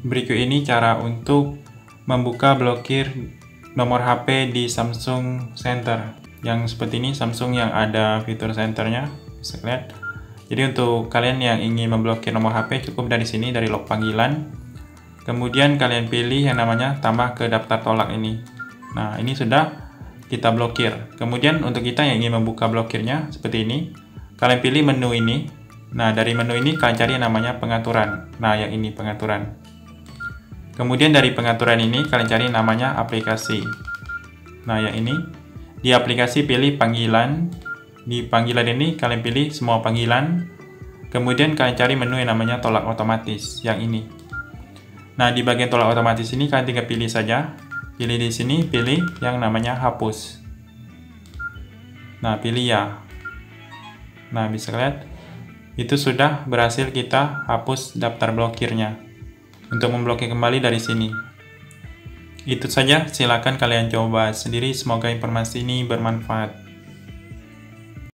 berikut ini cara untuk membuka blokir nomor HP di Samsung Center. Yang seperti ini Samsung yang ada fitur centernya bisa lihat jadi untuk kalian yang ingin memblokir nomor HP cukup dari sini dari log panggilan. Kemudian kalian pilih yang namanya tambah ke daftar tolak ini. Nah ini sudah kita blokir. Kemudian untuk kita yang ingin membuka blokirnya seperti ini. Kalian pilih menu ini. Nah dari menu ini kalian cari yang namanya pengaturan. Nah yang ini pengaturan Kemudian dari pengaturan ini kalian cari namanya aplikasi. Nah, yang ini di aplikasi pilih panggilan. Di panggilan ini kalian pilih semua panggilan. Kemudian kalian cari menu yang namanya tolak otomatis, yang ini. Nah, di bagian tolak otomatis ini kalian tinggal pilih saja. Pilih di sini, pilih yang namanya hapus. Nah, pilih ya. Nah, bisa lihat itu sudah berhasil kita hapus daftar blokirnya untuk memblokir kembali dari sini. Itu saja, silakan kalian coba sendiri. Semoga informasi ini bermanfaat.